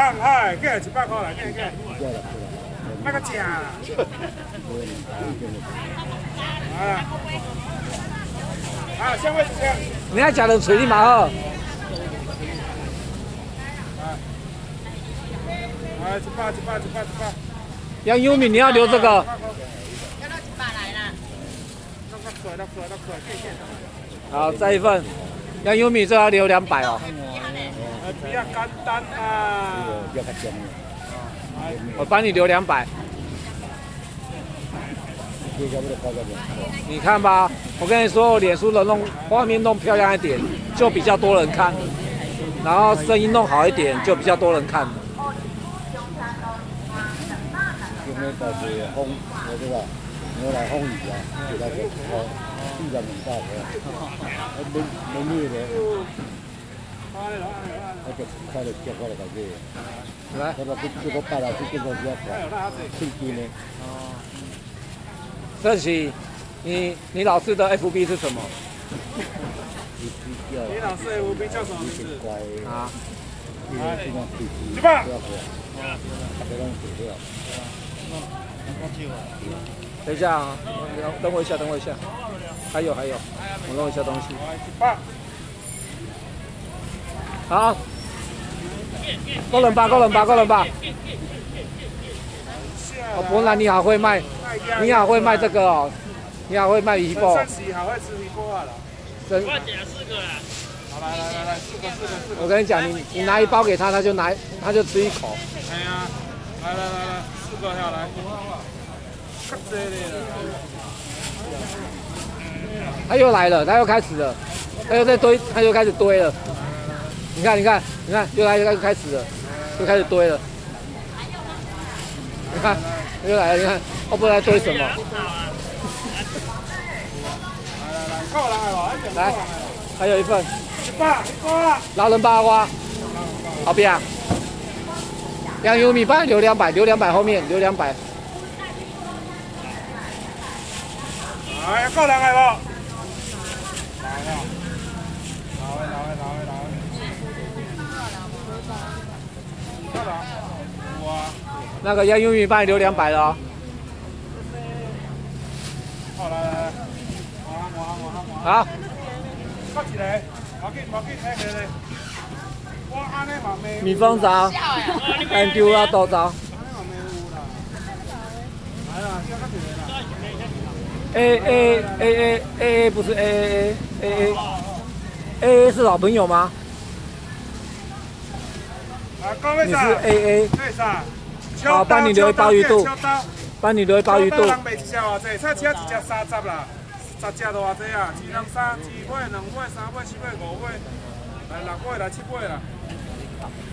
嗨嗨，过来一百块来，过来过来。那个假啦。啊。啊，香味香。你爱食就吹你嘛好。啊，一百一百一百一百。杨优米，你要留这个。要到一百来啦。六六六六好，再一份。杨优米，这要留两百哦。比较简单啊。我帮你留两百。你看吧，我跟你说，我脸书的弄画面弄漂亮一点，就比较多人看；然后声音弄好一点，就比较多人看。今天带是风，我这个牛奶风雨啊，没没绿的，他就开了接过来感觉，来，他说这这个带来是这个比较快，最低呢。这是你你老师的 FB 是什么？你老师 FB 叫什么名字？啊？去吧。等一下啊，等我一下，等我一下。还有还有，我弄一下东西。好，够了吧？够了吧？够了吧？哦，伯兰你好会卖，你好会卖这个哦，你好会卖鱼波。好会吃鱼波啊了。真。我点了四个了。好来来来来，四个四个四个。我跟你讲，你你拿一包给他，他就拿，他就吃一口。哎呀，来来来来，四个下来。他又来了，他又开始了，他又在堆，他又开始堆了。你看你看你看，又来又开始了，又开始堆了。你看，又来了，你看，我不知道堆什么。来来来，够了，来，还有一份。一百，一百。老人八花，好不要？两油米饭留两百，留两百后面留两百。哎，够两百不？来了，来来来来来。够了，哇。那个要用米帮你留两百了。好来来来，我我我我。好。起来。我安尼嘛没。蜜蜂丢啊多巢。？A A A A A A 不是 A A A A A A 是老朋友吗？你是 A A。对上。好，帮你留一包鱼肚，帮你留一包鱼肚。人卖一只偌济，菜车一只三十啦，十只多偌济啊？一两三，二尾、两尾、三尾、四尾、五尾，来六尾来七尾啦。